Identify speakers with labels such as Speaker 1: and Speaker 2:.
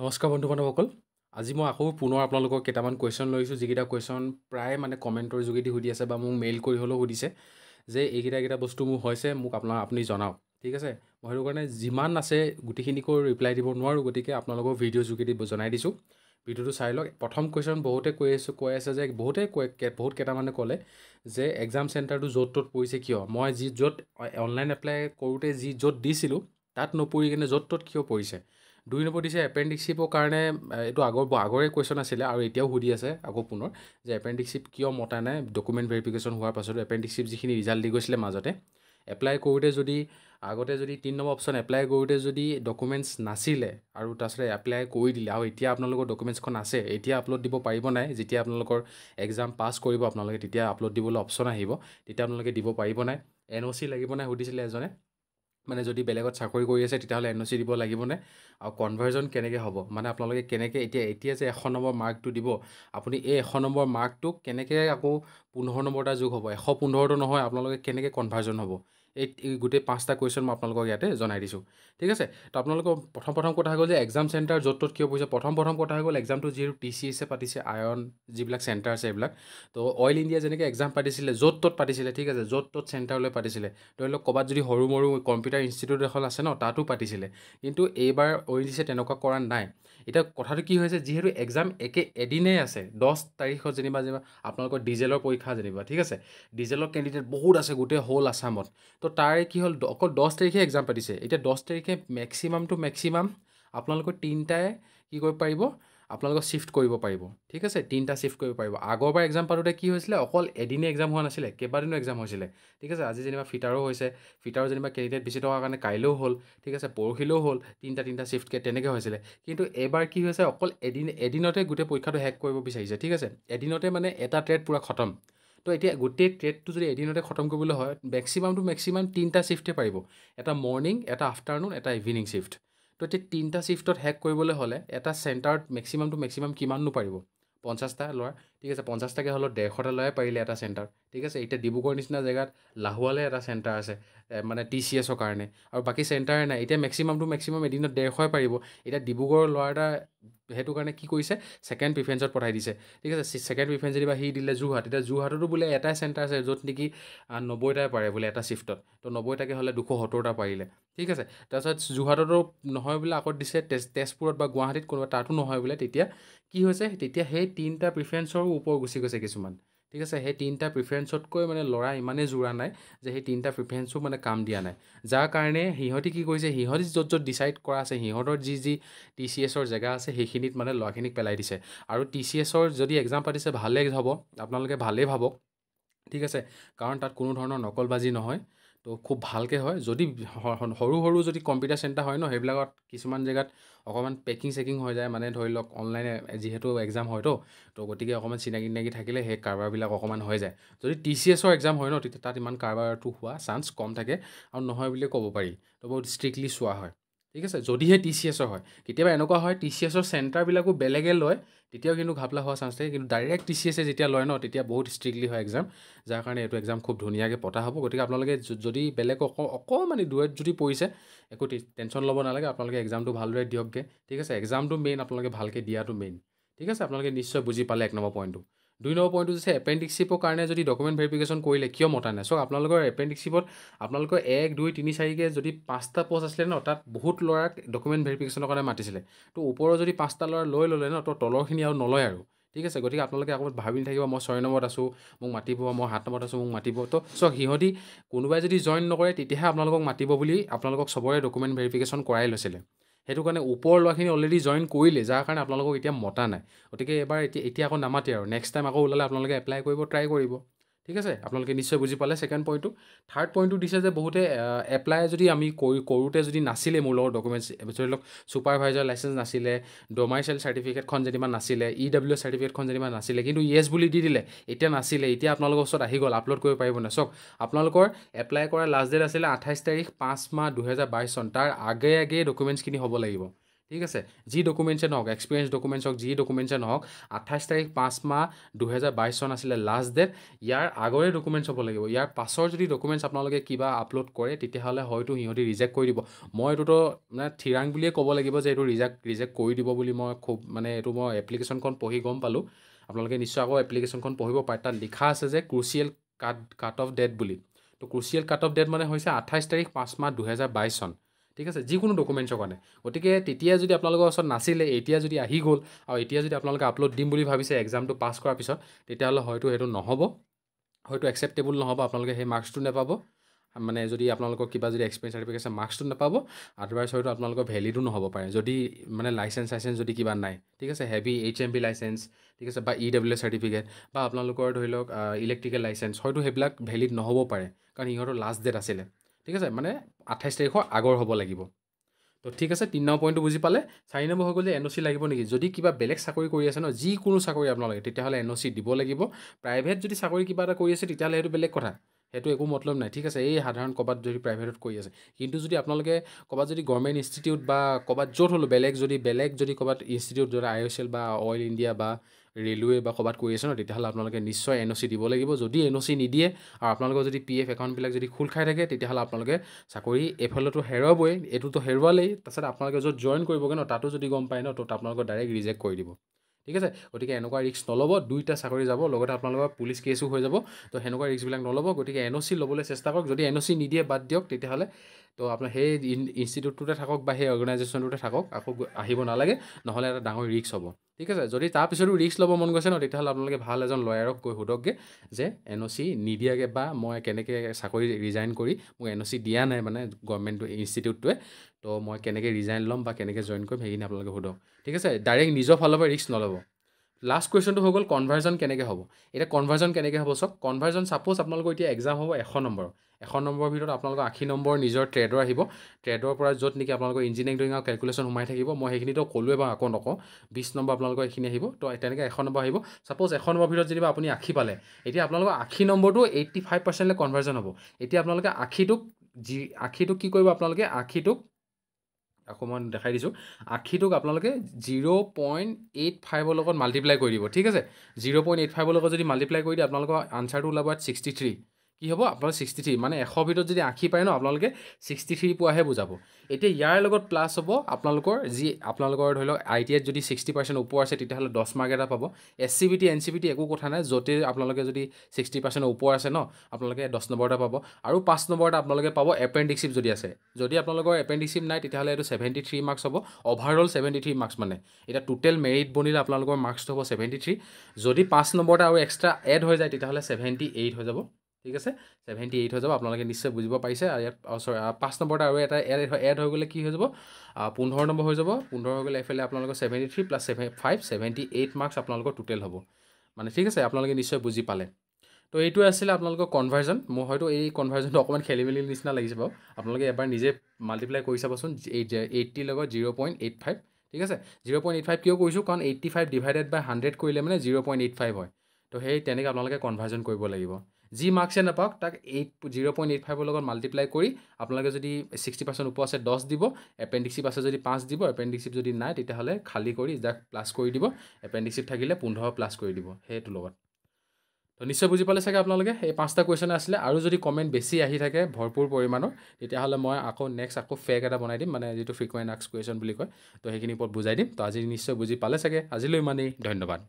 Speaker 1: নমস্কাৰ বন্ধু বান্ধৱসকল আজি মই আকৌ পুনৰ আপোনালোকক কেইটামান কুৱেশ্যন লৈছোঁ যিকেইটা কুৱেশ্যন প্ৰায় মানে কমেণ্টৰ যোগেদি সুধি আছে বা মোক মেইল কৰি হ'লেও সুধিছে যে এইকেইটা কেইটা বস্তু মোৰ হৈছে মোক আপোনাৰ আপুনি জনাওক। ঠিক আছে? মই সেইটো কাৰণে যিমান আছে গোটেইখিনিকৈ ৰিপ্লাই দিব নোৱাৰোঁ গতিকে আপোনালোকক ভিডিঅ' যোগেদি জনাই দিছোঁ। ভিডিঅ'টো চাই লওক প্ৰথম কুৱেশ্যন বহুতে কৈ আছোঁ কৈ আছে যে বহুতে বহুত কেইটামানে ক'লে যে এক্সাম চেণ্টাৰটো য'ত ত'ত পৰিছে কিয়? মই যি য'ত অনলাইন এপ্লাই কৰোঁতে যি য'ত দিছিলোঁ তাত নপৰি কিনে য'ত ত'ত কিয় পৰিছে? দুই নম্বৰ দিছে এপেণ্ডিক্সিপৰ কাৰণে এইটো আগৰ আগৰে কুৱেশ্যন আছিলে আৰু এতিয়াও সুধি আছে আকৌ পুনৰ যে এপেণ্ডিক্সিপ কিয় মতা নাই ডকুমেণ্ট ভেৰিফিকেশ্যন হোৱাৰ পাছতো এপেণ্ডিক্সিপ যিখিনি ৰিজাল্ট দি গৈছিলে মাজতে এপ্লাই কৰোঁতে যদি আগতে যদি তিনি নম্বৰ অপশ্যন এপ্লাই কৰোঁতে যদি ডকুমেণ্টছ নাছিলে আৰু তাৰপিছতে এপ্লাই কৰি দিলে আৰু এতিয়া আপোনালোকৰ ডকুমেণ্টছখন আছে এতিয়া আপলোড দিব পাৰিব নাই যেতিয়া আপোনালোকৰ এক্সাম পাছ কৰিব আপোনালোকে তেতিয়া আপলোড দিবলৈ অপশ্যন আহিব তেতিয়া আপোনালোকে দিব পাৰিব নাই এন অ' চি লাগিব নাই সুধিছিলে এজনে। মানে যদি বেলেগত চাকৰি কৰি আছে তেতিয়াহ'লে এন অ' চি দিব লাগিবনে? আৰু কনভাৰ্জন কেনেকৈ হ'ব? মানে আপোনালোকে কেনেকৈ এতিয়া এতিয়া যে এশ নম্বৰ মাৰ্কটো দিব আপুনি এই এশ নম্বৰ মাৰ্কটোক কেনেকৈ আকৌ পোন্ধৰ নম্বৰ এটা যোগ হ'ব? এশ পোন্ধৰটো নহয় আপোনালোকে কেনেকৈ কনভাৰ্জন হ'ব? এই গোটেই পাঁচটা কুৱেশ্যন মই আপোনালোকক ইয়াতে জনাই দিছোঁ। ঠিক আছে? তো আপোনালোকৰ প্ৰথম প্ৰথম কথা হৈ গ'ল যে এক্সাম চেণ্টাৰ য'ত ত'ত কিয় পৰিছে প্ৰথম প্ৰথম কথা হৈ গ'ল এক্সামটো যিহেতু টি চি এছে পাতিছে আয়ন যিবিলাক চেণ্টাৰ আছে এইবিলাক। তো অইল ইণ্ডিয়া যেনেকৈ এক্সাম পাতিছিলে য'ত ত'ত পাতিছিলে ঠিক আছে? য'ত ত'ত চেণ্টাৰলৈ পাতিছিলে। ধৰি লওক ক'ৰবাত যদি সৰু মৰু কম্পিউটাৰ ইনষ্টিটিউট এখন আছে ন তাতো পাতিছিলে। কিন্তু এইবাৰ অ' এন জি চি তেনেকুৱা কৰা নাই। এতিয়া কথাটো কি হৈছে? যিহেতু এক্সাম একে এদিনেই আছে দহ তাৰিখত যেনিবা যেনিবা আপোনালোকৰ ডিজেলৰ পৰীক্ষা যেনিবা ঠিক আছে? ডিজেলৰ কেণ্ডিডেট বহুত আছে গোটেই হ'ল আছামত তো তাৰে কি হ'ল অকল দহ তাৰিখে এক্সাম পাতিছে। এতিয়া দহ তাৰিখে মেক্সিমাম টু মেক্সিমাম আপোনালোকৰ তিনিটাই কি কৰিব পাৰিব আপোনালোকক শ্বিফ্ট কৰিব পাৰিব। ঠিক আছে? তিনিটা শ্বিফ্ট কৰিব পাৰিব। আগৰবাৰ এক্সাম পাতোঁতে কি হৈছিলে অকল এদিনে এক্সাম হোৱা নাছিলে কেইবাদিনো এক্সাম হৈছিলে। ঠিক আছে? আজি যেনিবা ফিটাৰো হৈছে ফিটাৰো যেনিবা কেণ্ডিডেট বেছি টকাৰ কাৰণে কাইলৈও হ'ল ঠিক আছে? পৰহিলেও হ'ল তিনিটা তিনিটা শ্বিফ্টকৈ তেনেকৈ হৈছিলে। কিন্তু এইবাৰ কি হৈছে অকল এদিন এদিনতে গোটেই পৰীক্ষাটো শেষ কৰিব বিচাৰিছে ঠিক আছে? এদিনতে মানে এটা ট্ৰেড পূৰা খতম। তো এতিয়া গোটেই ট্ৰেডটো যদি এদিনতে খতম কৰিবলৈ হয় মেক্সিমাম টু মেক্সিমাম তিনিটা শ্বিফ্টে পাৰিব। এটা মৰ্ণিং এটা আফটাৰনুন এটা ইভিনিং শ্বিফ্ট তো এতিয়া তিনিটা শ্বিফ্টত শেষ কৰিবলৈ হ'লে এটা চেণ্টাৰত মেক্সিমাম টু মেক্সিমাম কিমাননো পাৰিব? পঞ্চাছটা ল'ৰা। ঠিক আছে পঞ্চাছটাকৈ হ'লেও ডেৰশটা ল'ৰাই পাৰিলে এটা চেণ্টাৰ ঠিক আছে এতিয়া ডিব্ৰুগড় নিচিনা জেগাত লাহোৱালে এটা চেণ্টাৰ আছে মানে টি চি এছৰ কাৰণে। আৰু বাকী চেণ্টাৰে নাই। এতিয়া মেক্সিমাম টু মেক্সিমাম এদিনত ডেৰশই পাৰিব। এতিয়া ডিব্ৰুগড়ৰ ল'ৰা এটা সেইটো কাৰণে কি কৰিছে ছেকেণ্ড প্ৰিফাৰেঞ্চত পঠাই দিছে। ঠিক আছে ছেকেণ্ড প্ৰিফাৰেঞ্চ যেনিবা সি দিলে যোৰহাট। এতিয়া যোৰহাটতো বোলে এটাই চেণ্টাৰ আছে য'ত নেকি নব্বৈটাই পাৰে বোলে এটা শ্বিফ্টত তো নব্বৈটাকৈ হ'লে দুশ সত্তৰটা পাৰিলে। ঠিক আছে তাৰপিছত যোৰহাটতো নহয় বোলে আগত দিছে তেজ তেজপুৰত বা গুৱাহাটীত কোনোবা তাতো নহয় বোলে। তেতিয়া কি হৈছে তেতিয়া সেই তিনিটা প্ৰিফাৰেঞ্চৰো ওপৰ গুচি গৈছে কিছুমান। ঠিক আছে সেই তিনিটা প্ৰিফাৰেঞ্চতকৈ মানে ল'ৰা ইমানেই জোৰা নাই যে সেই তিনিটা প্ৰিফাৰেঞ্চো মানে কাম দিয়া নাই। যাৰ কাৰণে সিহঁতি কি কৰিছে সিহঁতি য'ত য'ত ডিচাইড কৰা আছে সিহঁতৰ যি যি টি চি এছৰ জেগা আছে সেইখিনিত মানে ল'ৰাখিনিক পেলাই দিছে। আৰু টি চি এছৰ যদি এক্সাম পাতিছে ভালেই হ'ব আপোনালোকে ভালেই ভাবক। ঠিক আছে কাৰণ তাত কোনো ধৰণৰ নকলবাজি নহয়। তো খুব ভালকৈ হয়। যদি সৰু সৰু যদি কম্পিউটাৰ চেণ্টাৰ হয় ন সেইবিলাকত কিছুমান জেগাত অকণমান পেকিং চেকিং হৈ যায়। মানে ধৰি লওক অনলাইন যিহেতু এক্সাম হয়তো তো গতিকে অকণমান চিনাকি চিনাকি থাকিলে সেই কাৰবাৰবিলাক অকণমান হৈ যায়। যদি টি চি এছৰ এক্সাম হয় ন তেতিয়া তাত ইমান কাৰবাৰটো হোৱা চান্স কম থাকে আৰু নহয় বুলিয়ে ক'ব পাৰি। তো বহুত ষ্ট্ৰিক্টলি চোৱা হয়। ঠিক আছে? যদিহে টি চি এছৰ হয়। কেতিয়াবা এনেকুৱা হয় টি চি এছৰ চেণ্টাৰবিলাকো বেলেগে লয় তেতিয়াও কিন্তু ঘাপলা হোৱা চান্স থাকে। কিন্তু ডাইৰেক্ট টি চি এছে যেতিয়া লয় ন তেতিয়া বহুত ষ্ট্ৰিক্টলি হয় এক্সাম যাৰ কাৰণে এইটো এক্সাম খুব ধুনীয়াকৈ পতা হ'ব। গতিকে আপোনালোকে যদি বেলেগ অক অকণমানি দূৰত যদি পৰিছে একো টেনশ্যন ল'ব নালাগে। আপোনালোকে এক্সামটো ভালদৰে দিয়কগৈ। ঠিক আছে? এক্সামটো মেইন আপোনালোকে ভালকৈ দিয়াটো মেইন ঠিক আছে? আপোনালোকে নিশ্চয় বুজি পালে এক নম্বৰ পইণ্টটো দুই নম্বৰ পইণ্টটো হৈছে এপেণ্ডিক্সিপৰ কাৰণে যদি ডকুমেণ্ট ভেৰিফিকেশ্যন কৰিলে কিয় মতা নাই? চাওক আপোনালোকৰ এপেণ্ডিক্সিপত আপোনালোকৰ এক দুই তিনি চাৰিকৈ যদি পাঁচটা পষ্ট আছিলে ন তাত বহুত ল'ৰাক ডকুমেণ্ট ভেৰিফিকেশ্যনৰ কাৰণে মাতিছিলে। তো ওপৰৰ যদি পাঁচটা ল'ৰা লৈ ল'লে ন তো তলৰখিনি আৰু নলয় আৰু। ঠিক আছে? গতিকে আপোনালোকে আকৌ ভাবি নাথাকিব মই ছয় নম্বৰত আছোঁ মোক মাতিব মই সাত নম্বৰত আছোঁ মোক মাতিব। তো চাওক সিহঁতি কোনোবাই যদি জইন নকৰে তেতিয়াহে আপোনালোকক মাতিব বুলি আপোনালোকক চবৰে ডকুমেণ্ট ভেৰিফিকেশ্যন কৰাই লৈছিলে। সেইটো কাৰণে ওপৰৰ ল'ৰাখিনি অলৰেডি জইন কৰিলে যাৰ কাৰণে আপোনালোকক এতিয়া মতা নাই। গতিকে এবাৰ এতিয়া এতিয়া আকৌ নামাতে আৰু। নেক্সট টাইম আকৌ ওলালে আপোনালোকে এপ্লাই কৰিব ট্ৰাই কৰিব। ঠিক আছে? আপোনালোকে নিশ্চয় বুজি পালে ছেকেণ্ড পইণ্টটো থাৰ্ড পইণ্টটো দিছে যে বহুতে এপ্লাই যদি আমি কৰি কৰোঁতে যদি নাছিলে মোৰ লগত ডকুমেণ্টছ ধৰি লওক ছুপাৰভাইজাৰ লাইচেঞ্চ নাছিলে ডমাইচেল চাৰ্টিফিকেটখন যেনিবা নাছিলে ই ডাব্লিউ চাৰ্টিফিকেটখন যেনিবা নাছিলে কিন্তু য়েছ বুলি দি দিলে এতিয়া নাছিলে এতিয়া আপোনালোকৰ ওচৰত আহি গ'ল আপলোড কৰিব পাৰিব নাই। চাওক আপোনালোকৰ এপ্লাই কৰা লাষ্ট ডেট আছিলে আঠাইছ তাৰিখ পাঁচ মাহ দুহেজাৰ বাইছ চন তাৰ আগে আগে ডকুমেণ্টছখিনি হ'ব লাগিব। ঠিক আছে? যি ডকুমেণ্টছে নহওক এক্সপিৰিয়েঞ্চ ডকুমেণ্টছ হওক যি ডকুমেণ্টছে নহওক আঠাইছ তাৰিখ পাঁচ মাহ দুহেজাৰ বাইছ চন আছিলে লাষ্ট ডেট ইয়াৰ আগৰে ডকুমেণ্টছ হ'ব লাগিব। ইয়াৰ পাছৰ যদি ডকুমেণ্টছ আপোনালোকে কিবা আপলোড কৰে তেতিয়াহ'লে হয়তো সিহঁতি ৰিজেক্ট কৰি দিব। মই এইটোতো মানে থিৰাং বুলিয়ে ক'ব লাগিব যে এইটো ৰিজেক্ট ৰিজেক্ট কৰি দিব বুলি মই খুব মানে এইটো মই এপ্লিকেশ্যনখন পঢ়ি গম পালোঁ। আপোনালোকে নিশ্চয় আকৌ এপ্লিকেশ্যনখন পঢ়িব পাৰে। তাত লিখা আছে যে crucial cut cut off date বুলি। তো ক্ৰুচিয়েল কাট অফ ডেট মানে হৈছে আঠাইছ তাৰিখ পাঁচ মাহ দুহেজাৰ বাইছ চন। ঠিক আছে? যিকোনো ডকুমেণ্টছৰ কাৰণে। গতিকে তেতিয়া যদি আপোনালোকৰ ওচৰত নাছিলে এতিয়া যদি আহি গ'ল আৰু এতিয়া যদি আপোনালোকে আপলোড দিম বুলি ভাবিছে এক্সামটো পাছ কৰাৰ পিছত তেতিয়াহ'লে হয়তো সেইটো নহ'ব। হয়তো একচেপ্টেবল নহ'ব আপোনালোকে সেই মাৰ্কছটো নাপাব। মানে যদি আপোনালোকৰ কিবা যদি এক্সপিৰিয়েঞ্চ আছে মাৰ্কছটো নাপাব আদাৰৱাইজ হয়তো আপোনালোকৰ ভেলিডো নহ'ব পাৰে। যদি মানে লাইচেঞ্চ চাইচেঞ্চ যদি কিবা নাই ঠিক আছে? Heavy H M B licence ঠিক আছে? বা ই ডাব্লিউ চাৰ্টিফিকেট বা আপোনালোকৰ ধৰি লওক ইলেক্ট্ৰিকেল লাইচেঞ্চ হয়তো সেইবিলাক ভেলিড নহ'ব পাৰে। কাৰণ সিহঁতৰ লাষ্ট ডেট আছিলে। ঠিক আছে মানে আঠাইছ তাৰিখৰ আগৰ হ'ব লাগিব। তো ঠিক আছে তিনি নম্বৰ পইণ্টটো বুজি পালে। চাৰি নম্বৰ হৈ গ'ল যে এন অ' চি লাগিব নেকি? যদি কিবা বেলেগ চাকৰি কৰি আছে ন যিকোনো চাকৰি আপোনালোকে তেতিয়াহ'লে এন অ' চি দিব লাগিব। প্ৰাইভেট যদি চাকৰি কিবা এটা কৰি আছে তেতিয়াহ'লে সেইটো বেলেগ কথা। সেইটো একো মতলব নাই। ঠিক আছে এই সাধাৰণ ক'ৰবাত যদি প্ৰাইভেটত কৰি আছে। কিন্তু যদি আপোনালোকে ক'ৰবাত যদি গভৰ্ণমেণ্ট ইনষ্টিটিউট বা ক'ৰবাত য'ত হ'লেও বেলেগ যদি বেলেগ যদি ক'ৰবাত ইনষ্টিটিউট যদি আই এছ এল বা অইল ইণ্ডিয়া বা ৰেলৱে বা ক'ৰবাত কৰি আছে ন তেতিয়াহ'লে আপোনালোকে নিশ্চয় এন অ' চি দিব লাগিব। যদি এন অ' চি নিদিয়ে আৰু আপোনালোকৰ যদি পি এফ একাউণ্টবিলাক যদি খোল খাই থাকে তেতিয়াহ'লে আপোনালোকে চাকৰি এইফালেতো হেৰুৱাবই। এইটোতো হেৰুৱালেই তাৰপিছত আপোনালোকে য'ত জইন কৰিবগৈ ন তাতো যদি গম পায় ন তো আপোনালোকক ডাইৰেক্ট ৰিজেক্ট কৰি দিব। ঠিক আছে? গতিকে এনেকুৱা ৰিস্ক নল'ব দুইটা চাকৰি যাব লগতে আপোনালোকৰ পুলিচ কেছো হৈ যাব। তো সেনেকুৱা ৰিস্কবিলাক নল'ব গতিকে এন অ' চি ল'বলৈ চেষ্টা কৰক। যদি এন অ' চি নিদিয়ে বাদ দিয়ক তেতিয়াহ'লে তো আপোনাৰ সেই ইনষ্টিটিউটটোতে থাকক বা সেই অৰ্গেনাইজেশ্যনটোতে থাকক আকৌ আহিব নালাগে নহ'লে এটা ডাঙৰ ৰিস্ক হ'ব। ঠিক আছে যদি তাৰপিছতো ৰিস্ক ল'ব মন গৈছে ন তেতিয়াহ'লে আপোনালোকে ভাল এজন লয়াৰক কৈ সোধকগৈ যে এন অ' চি নিদিয়াকৈ বা মই কেনেকৈ চাকৰি ৰিজাইন কৰি মোক এন অ' চি দিয়া নাই মানে গভৰ্ণমেণ্ট ইনষ্টিটিউটটোৱে তো মই কেনেকৈ ৰিজাইন ল'ম বা কেনেকৈ জইন কৰিম সেইখিনি আপোনালোকে সোধক। ঠিক আছে ডাইৰেক্ট নিজৰ ফালৰ পৰা ৰিস্ক নল'ব। লাষ্ট কুৱেশ্যনটো হৈ গ'ল কনভাৰ্জন কেনেকৈ হ'ব? এতিয়া কনভাৰ্জন কেনেকৈ হ'ব চাওক? কনভাৰ্জন ছাপ'জ আপোনালোকৰ এতিয়া এক্সাম হ'ব এশ নম্বৰ। এশ নম্বৰৰ ভিতৰত আপোনালোকৰ আশী নম্বৰ নিজৰ ট্ৰেডৰ আহিব। ট্ৰেডৰ পৰা য'ত নেকি আপোনালোকৰ ইঞ্জিনিয়াৰিং আৰু কেলকুলেশ্যন সোমাই থাকিব। মই সেইখিনিতো ক'লোৱে বাৰু আকৌ নকওঁ। বিছ নম্বৰ আপোনালোকৰ এইখিনি আহিব। তো তেনেকৈ এশ নম্বৰ আহিব। ছাপ'জ এশ নম্বৰ ভিতৰত যেনিবা আপুনি আশী পালে এতিয়া আপোনালোকৰ আশী নম্বৰটো এইট্টি ফাইভ পাৰ্চেণ্টলৈ কনভাৰ্জন হ'ব। এতিয়া আপোনালোকে আশীটোক যি আশীটোক কি কৰিব আপোনালোকে? আশীটোক আকৌ মই দেখাই দিছোঁ। আশীটোক আপোনালোকে জিৰ' পইণ্ট এইট ফাইভৰ লগত মাল্টিপ্লাই কৰি দিব ঠিক আছে? জিৰ' পইণ্ট এইট ফাইভৰ লগত যদি মাল্টিপ্লাই কৰি দিয়ে আপোনালোকৰ আনচাৰটো ওলাব ইয়াত ছিক্সটি থ্ৰী কি হ'ব? আপোনালোকে ছিক্সটি থ্ৰী মানে এশ ভিতৰত যদি আশী পায় ন আপোনালোকে ছিক্সটি থ্ৰী পোৱাহে বুজাব। এতিয়া ইয়াৰ লগত প্লাছ হ'ব আপোনালোকৰ যি আপোনালোকৰ ধৰি লওক আই টি আইত যদি ছিক্সটি পাৰ্চেণ্ট ওপৰ আছে তেতিয়াহ'লে দহ মাৰ্ক এটা পাব। S C B T N C B T একো কথা নাই য'তে আপোনালোকে যদি ছিক্সটি পাৰ্চেণ্ট ওপৰ আছে ন আপোনালোকে দহ নম্বৰ এটা পাব। আৰু পাঁচ নম্বৰ এটা আপোনালোকে পাব এপেণ্ডিক্সিপ যদি আছে। যদি আপোনালোকৰ এপেণ্ডিক্সিপ নাই তেতিয়াহ'লে এইটো ছেভেণ্টি থ্ৰী মাৰ্কছ হ'ব। অভাৰঅল ছেভেণ্টি থ্ৰী মাৰ্কছ মানে। এতিয়া টোটেল মেৰিট বনিলে আপোনালোকৰ মাৰ্কছটো হ'ব ছেভেণ্টি থ্ৰী যদি পাঁচ নম্বৰ এটা আৰু এক্সট্ৰা এড হৈ যায় তেতিয়াহ'লে ছেভেণ্টি এইট হৈ যাব। ঠিক আছে? ছেভেণ্টি এইট হৈ যাব আপোনালোকে নিশ্চয় বুজিব পাৰিছে। আৰু ইয়াত চৰি পাঁচ নম্বৰতে আৰু এটা এড এড হৈ গ'লে কি হৈ যাব? পোন্ধৰ নম্বৰ হৈ যাব। পোন্ধৰ হৈ গ'লে এইফালে আপোনালোকৰ seventy three plus seven five seventy eight marks আপোনালোকৰ টোটেল হ'ব। মানে ঠিক আছে আপোনালোকে নিশ্চয় বুজি পালে। তো এইটোৱে আছিলে আপোনালোকৰ কনভাৰ্জন মোৰ হয়তো এই কনভাৰ্জনটো অকণমান খেলি মেলি নিচিনা লাগিছে বাৰু। আপোনালোকে এবাৰ নিজে মাল্টিপ্লাই কৰি চাবচোন এইট এইটটিৰ লগত জিৰ' পইণ্ট এইট ফাইভ ঠিক আছে? জিৰ' পইণ্ট এইট ফাইভ কিয় কৰিছোঁ? কাৰণ eighty five divided by hundred কৰিলে মানে জিৰ' পইণ্ট এইট ফাইভ হয়। তো সেই তেনেকৈ আপোনালোকে কনভাৰ্জন কৰিব লাগিব। যি মাৰ্কছে নাপাওক তাক এইট জিৰ' পইণ্ট এইট ফাইভৰ লগত মাল্টিপ্লাই কৰি আপোনালোকে যদি ছিক্সটি পাৰ্চেণ্ট ওপৰ আছে দহ দিব এপেণ্ডিক্সিপ আছে যদি পাঁচ দিব এপেণ্ডিক্সিপ যদি নাই তেতিয়াহ'লে খালী কৰি যাক প্লাছ কৰি দিব এপেণ্ডিক্সিপ থাকিলে পোন্ধৰ প্লাছ কৰি দিব সেইটোৰ লগত। তো নিশ্চয় বুজি পালে চাগে আপোনালোকে এই পাঁচটা কুৱেশ্যন আছিলে আৰু যদি কমেণ্ট বেছি আহি থাকে ভৰপূৰ পৰিমাণৰ তেতিয়াহ'লে মই আকৌ নেক্সট আকৌ ফেক এটা বনাই দিম মানে যিটো ফ্ৰিকুৱেণ্ট আক্স কুৱেশ্যন বুলি কয় তো সেইখিনিৰ ওপৰত বুজাই দিম তো আজি নিশ্চয় বুজি পালে চাগে আজিলৈ ইমানেই ধন্যবাদ।